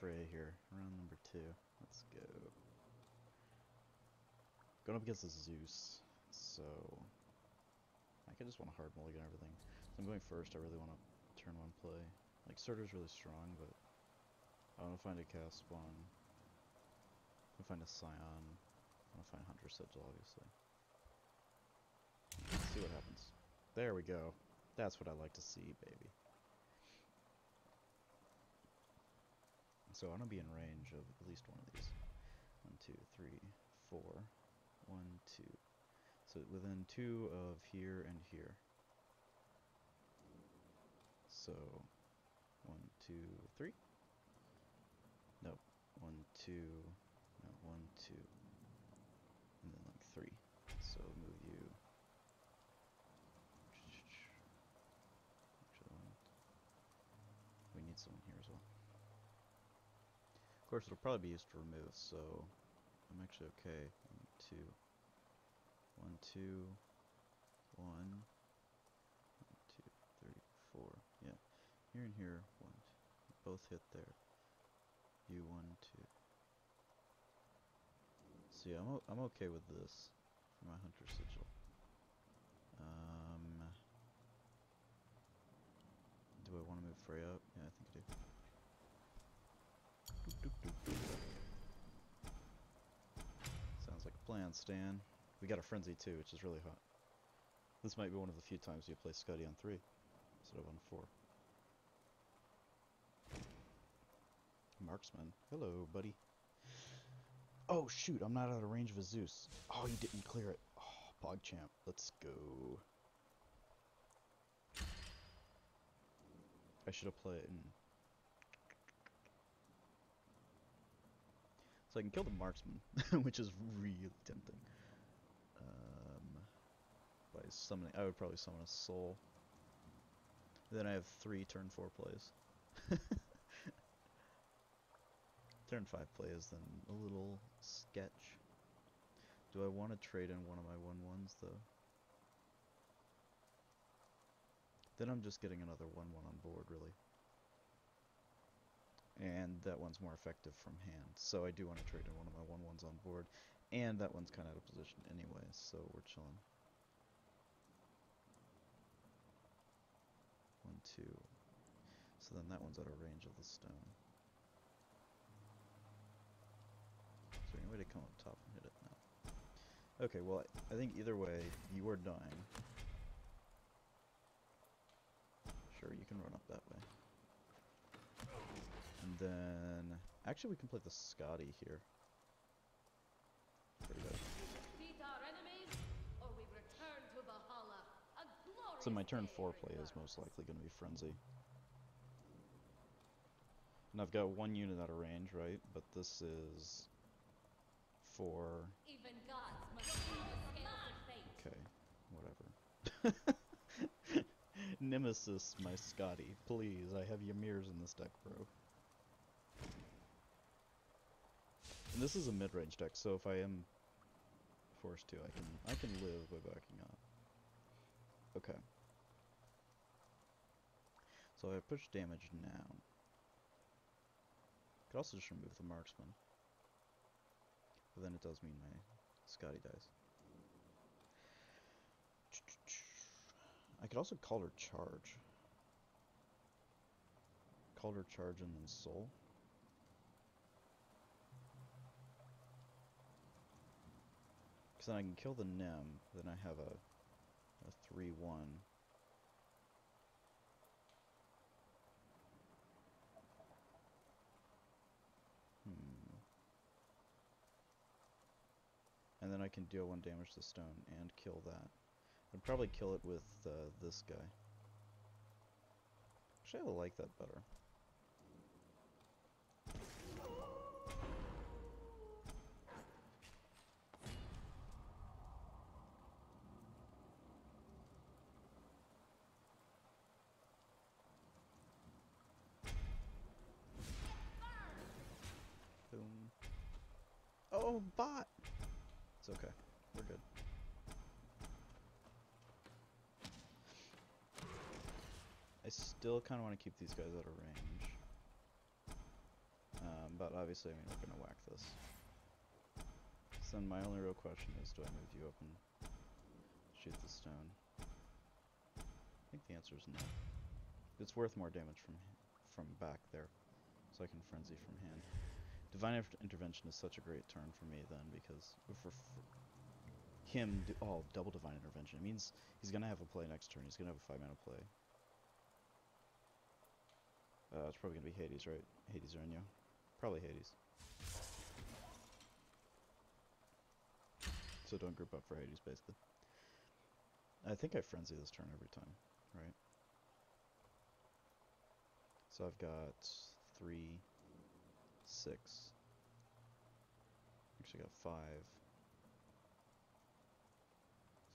Freya here, round number two. Let's go. Going up against the Zeus, so I could just want to hard mulligan everything. So I'm going first. I really want to turn one play. Like Surtur's really strong, but I want to find a Chaos Spawn. I want to find a Scion. I want to find Hunter Sigil, obviously. Let's see what happens. There we go. That's what I like to see, baby. So I want to be in range of at least one of these. One, two, three, four. One, two. So within two of here and here. So, one, two, three. Nope. One, two. No, one, two. And then like three. So move you. Actually, we need someone here as well. Of course, it'll probably be used to remove, so I'm actually okay. Two. One, two. One. Two, three, four. Yeah. Here and here. One. Two. Both hit there. You one, two. So yeah, I'm, I'm okay with this for my Hunter Sigil. Um, do I want to move Freya up? Yeah, I think I do. Plan, Stan. We got a Frenzy too, which is really hot. This might be one of the few times you play Scuddy on 3 instead of on 4. Marksman. Hello, buddy. Oh, shoot, I'm not out of range of a Zeus. Oh, you didn't clear it. Oh, PogChamp. Let's go. I should have played So I can kill the marksman, which is really tempting. Um, by summoning, I would probably summon a soul. Then I have three turn four plays. turn five plays, then a little sketch. Do I want to trade in one of my one ones though? Then I'm just getting another one one on board, really. And that one's more effective from hand, so I do want to trade in one of my one ones on board. And that one's kind of out of position anyway, so we're chilling. One, two. So then that one's out of range of the stone. Is there any way to come up top and hit it? No. Okay, well, I think either way, you are dying. Sure, you can run up that way. Then... Actually, we can play the Scotty here. Pretty good. So my turn 4 play is most likely going to be Frenzy. And I've got one unit out of range, right? But this is... for... Okay, whatever. Nemesis, my Scotty. Please, I have Ymir's in this deck, bro. And this is a mid-range deck, so if I am forced to, I can I can live by backing up. Okay. So I push damage now. Could also just remove the marksman. But then it does mean my Scotty dies. I could also call her charge. Call her charge and then soul. Then I can kill the Nem, then I have a, a 3-1. Hmm. And then I can deal one damage to stone and kill that. I'd probably kill it with uh, this guy. Actually, I like that better. Oh, bot! It's okay. We're good. I still kind of want to keep these guys out of range. Um, but obviously, I mean, we're gonna whack this. So then my only real question is, do I move you up and shoot the stone? I think the answer is no. It's worth more damage from from back there, so I can frenzy from hand. Divine intervention is such a great turn for me then because for, him, do, oh, double divine intervention. It means he's gonna have a play next turn. He's gonna have a five mana play. Uh, it's probably gonna be Hades, right? Hades or Enyo? Probably Hades. So don't group up for Hades, basically. I think I frenzy this turn every time, right? So I've got three, six. Actually got five.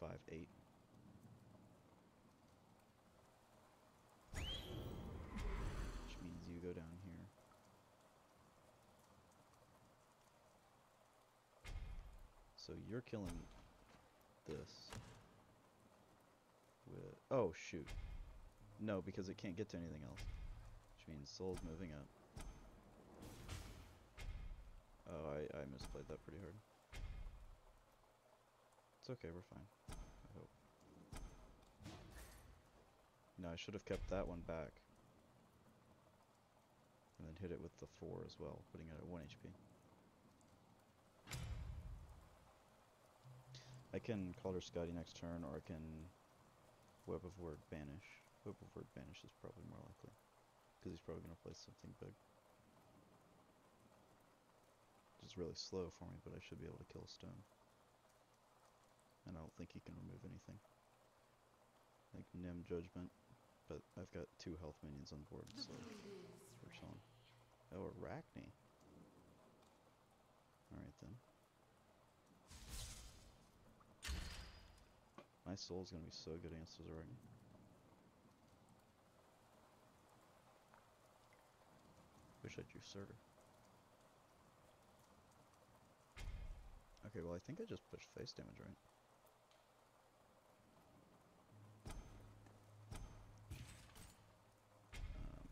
Five, eight. Which means you go down here. So you're killing this with oh shoot. No, because it can't get to anything else. Which means soul's moving up. Oh, I, I misplayed that pretty hard. It's okay, we're fine. I hope. No, I should have kept that one back. And then hit it with the 4 as well, putting it at 1 HP. I can Calder Scotty next turn, or I can Web of Word Banish. Web of Word Banish is probably more likely. Because he's probably going to play something big. Which is really slow for me, but I should be able to kill a stone. And I don't think he can remove anything. Like Nim Judgment, but I've got two health minions on board, so we're chilling. Oh, Arachne. Alright then. My soul's gonna be so good against those Arachne. Wish I drew Surtur. Okay, well I think I just pushed face damage, right? Um,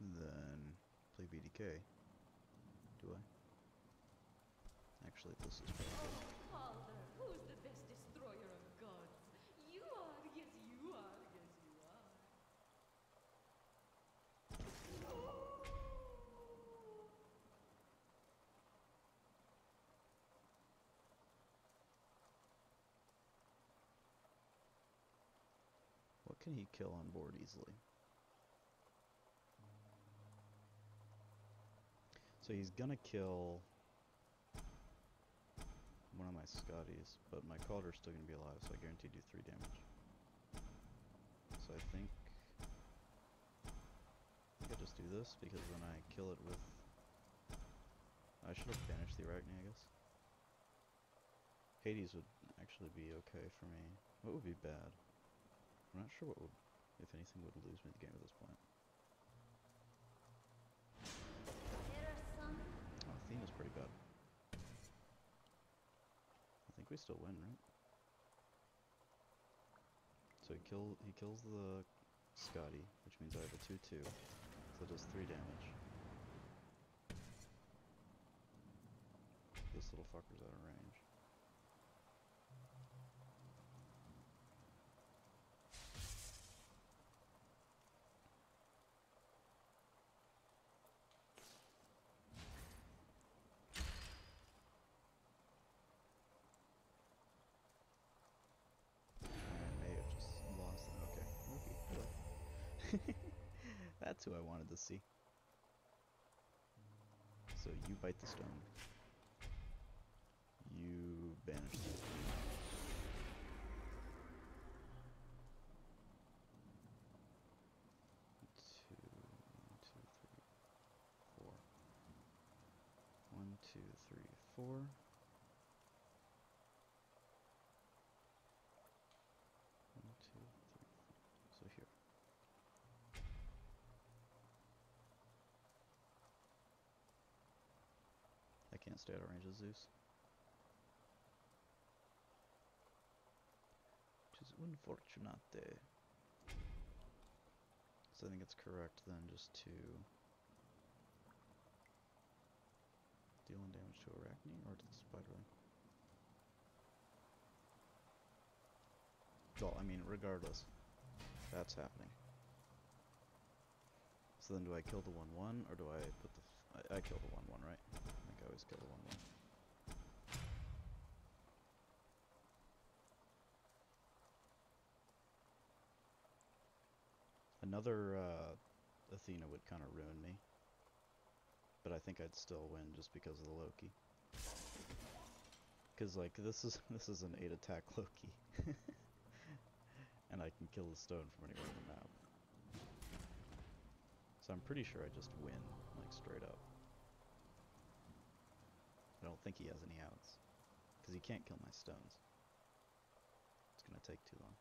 then play BDK. Do I? Actually, this is pretty. Father, who's the best destroyer of gods? You are, yes, you are, yes, you are. What can he kill on board easily? So he's gonna kill one of my Scotties, but my Calder's still gonna be alive, so I guarantee do 3 damage. So I think... I I just do this, because then I kill it with... I should have banished the Arachne, I guess. Hades would actually be okay for me. What would be bad? I'm not sure what would, if anything, would lose me the game at this point. There are some Oh, Athena's pretty bad. I think we still win, right? So he kill he kills the Scotty, which means I have a two two. So does three damage. This little fucker's out of range. I may have just lost them. Okay, Mookie, hello. That's who I wanted to see. So you bite the stone. You banish the Two, one, two, three, four. One, two, three, four. One, two, three, four. So here. Can't stay out of range of Zeus. Which is unfortunate. So I think it's correct then just to dealing damage to Arachne or to the spiderling. Well, I mean, regardless, that's happening. So then do I kill the 1-1 or do I put the... I, I kill the 1-1, right? I think I always kill the 1-1. Another uh, Athena would kind of ruin me. But I think I'd still win just because of the Loki. Cause like this is this is an 8 attack Loki. and I can kill the stone from anywhere on the map. I'm pretty sure I just win, like straight up. I don't think he has any outs. Because he can't kill my stones. It's gonna take too long.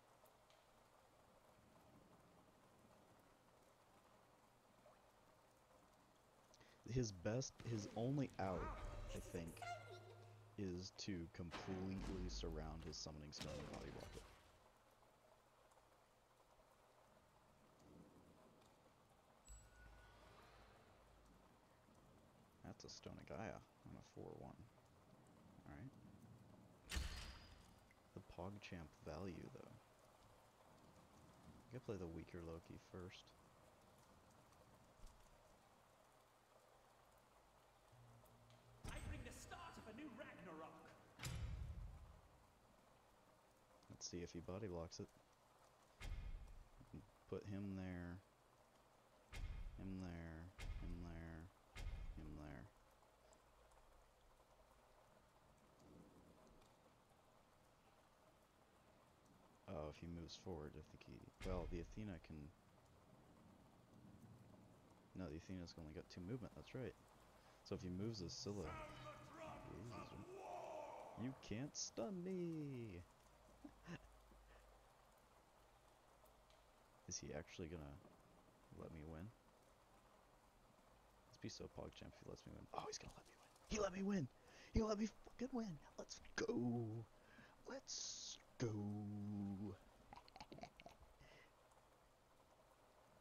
His best, his only out, I think, is to completely surround his summoning stone and body block it. That's a Stone of Gaia on a 4-1. Alright. The PogChamp value, though. I could play the weaker Loki first. I bring the start of a new Ragnarok. Let's see if he body blocks it. Put him there, him there, him there, him there. Oh, if he moves forward, I think he... Well, the Athena can... No, the Athena's only got two movement, that's right. So if he moves his Scylla... You can't stun me! Is he actually gonna let me win? Let's be so PogChamp if he lets me win. Oh, he's gonna let me win. He let me win! He let me fucking win! Let's go! Let's go!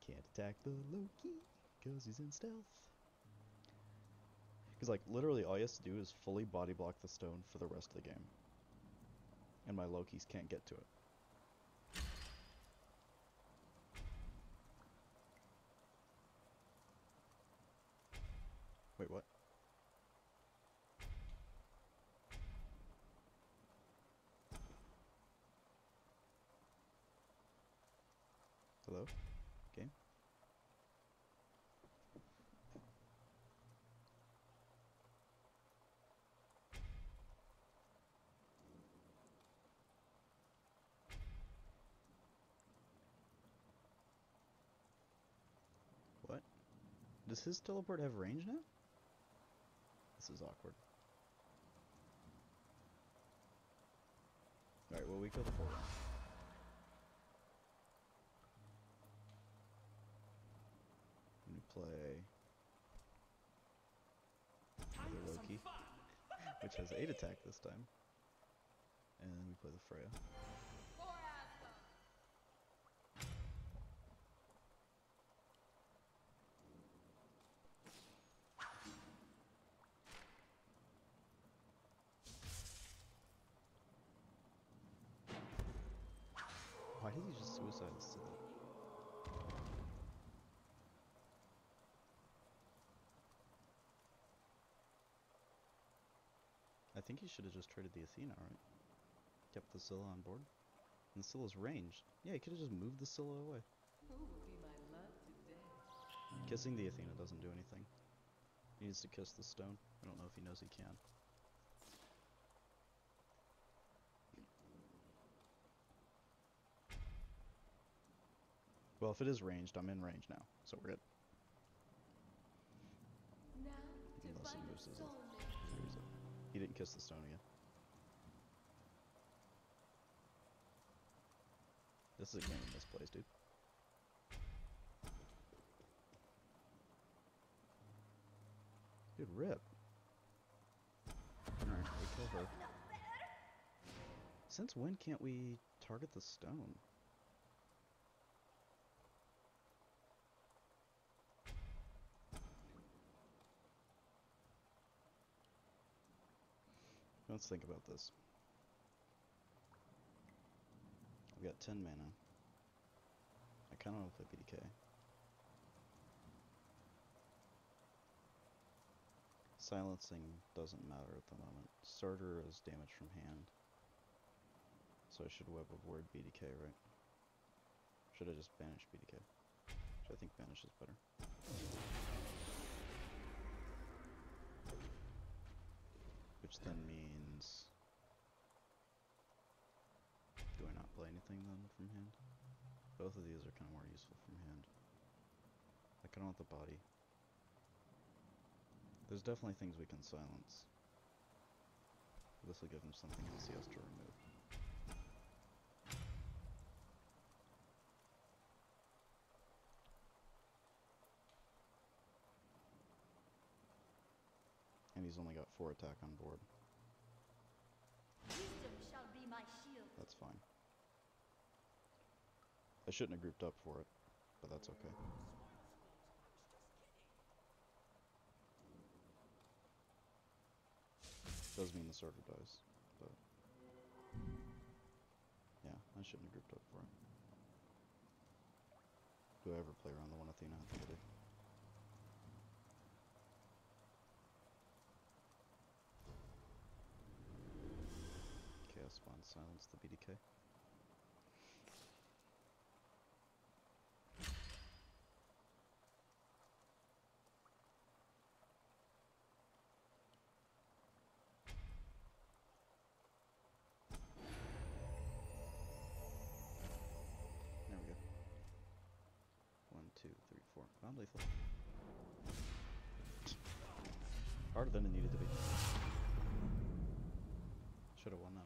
Can't attack the Loki, cause he's in stealth. Because, like, literally all he has to do is fully body block the stone for the rest of the game. And my Lokis can't get to it. Wait, what? Hello? Game? What? Does his teleport have range now? This is awkward. Alright, well we kill the 4 round. And we play Time Another for some Loki. which has 8 attack this time. And then we play the Freya. For Asgard. Why did he just suicide the city? I think he should have just traded the Athena, right? Kept the Scylla on board. And Scylla's ranged. Yeah, he could have just moved the Scylla away. Who will be my love today? Kissing the Athena doesn't do anything. He needs to kiss the stone. I don't know if he knows he can. Well, if it is ranged, I'm in range now, so we're good. Now Unless he moves his-. He didn't kiss the stone again. This is a game this place, dude. Dude, rip. Alright, we her. Since when can't we target the stone? Let's think about this. I've got 10 mana. I kind of want to play BDK. Silencing doesn't matter at the moment. Surtur is damage from hand. So I should web of word BDK, right? Should I just banish BDK? Which I think banish is better. Which then means... Do I not play anything then from hand? Both of these are kind of more useful from hand. I kind of want the body. There's definitely things we can silence. This will give him something else he has to remove. And he's only got 4 attack on board. Wisdom shall be my shield. That's fine. I shouldn't have grouped up for it, but that's okay. Does mean the Surtur dies, but yeah, I shouldn't have grouped up for it. Do I ever play around the one Athena? I think I do. Chaos Spawn silence the BDK. There we go. One, two, three, four. Non lethal. Harder than it needed to be. Should have won that